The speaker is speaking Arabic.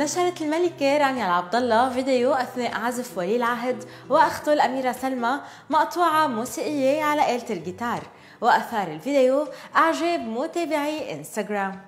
نشرت الملكة رانيا العبد الله فيديو أثناء عزف ولي العهد وأخته الأميرة سلمى مقطوعة موسيقية على آلة الجيتار وأثار الفيديو أعجاب متابعي إنستغرام.